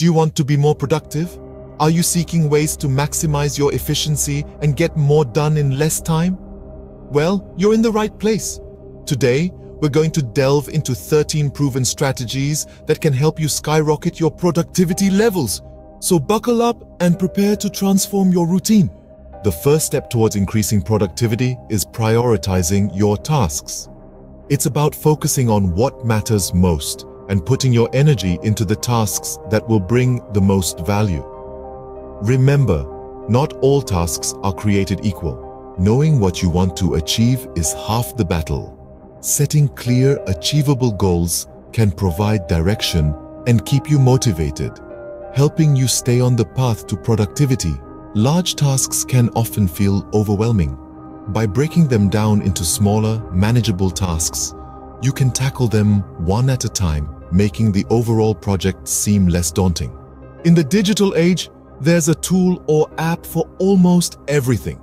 Do you want to be more productive? Are you seeking ways to maximize your efficiency and get more done in less time? Well, you're in the right place. Today, we're going to delve into 13 proven strategies that can help you skyrocket your productivity levels. So buckle up and prepare to transform your routine. The first step towards increasing productivity is prioritizing your tasks. It's about focusing on what matters most and putting your energy into the tasks that will bring the most value. Remember, not all tasks are created equal. Knowing what you want to achieve is half the battle. Setting clear, achievable goals can provide direction and keep you motivated, helping you stay on the path to productivity. Large tasks can often feel overwhelming. By breaking them down into smaller, manageable tasks, you can tackle them one at a time, making the overall project seem less daunting. In the digital age, there's a tool or app for almost everything.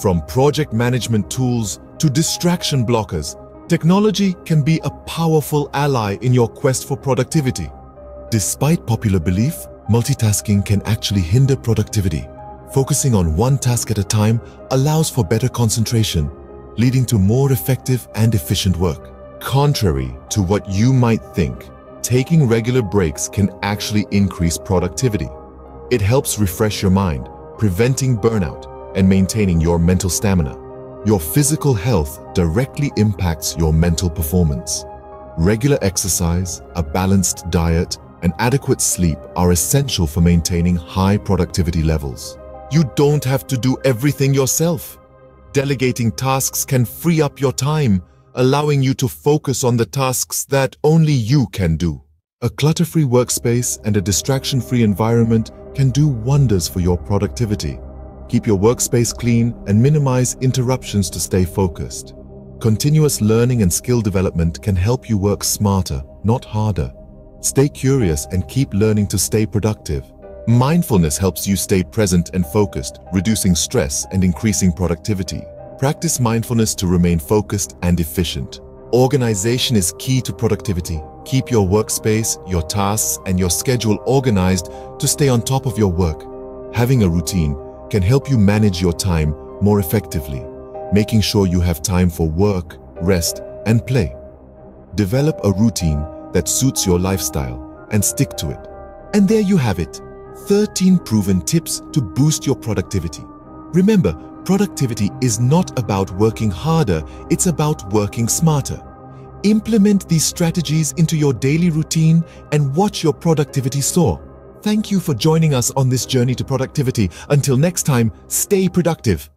From project management tools to distraction blockers, technology can be a powerful ally in your quest for productivity. Despite popular belief, multitasking can actually hinder productivity. Focusing on one task at a time allows for better concentration, leading to more effective and efficient work. Contrary to what you might think, taking regular breaks can actually increase productivity. It helps refresh your mind, preventing burnout and maintaining your mental stamina. Your physical health directly impacts your mental performance. Regular exercise, a balanced diet, and adequate sleep are essential for maintaining high productivity levels. You don't have to do everything yourself. Delegating tasks can free up your time, allowing you to focus on the tasks that only you can do. A clutter-free workspace and a distraction-free environment can do wonders for your productivity. Keep your workspace clean and minimize interruptions to stay focused. Continuous learning and skill development can help you work smarter, not harder. Stay curious and keep learning to stay productive. Mindfulness helps you stay present and focused, reducing stress and increasing productivity. Practice mindfulness to remain focused and efficient. Organization is key to productivity. Keep your workspace, your tasks, and your schedule organized to stay on top of your work. Having a routine can help you manage your time more effectively, making sure you have time for work, rest, and play. Develop a routine that suits your lifestyle and stick to it. And there you have it. 13 proven tips to boost your productivity. Remember, productivity is not about working harder, it's about working smarter. Implement these strategies into your daily routine and watch your productivity soar. Thank you for joining us on this journey to productivity. Until next time, stay productive.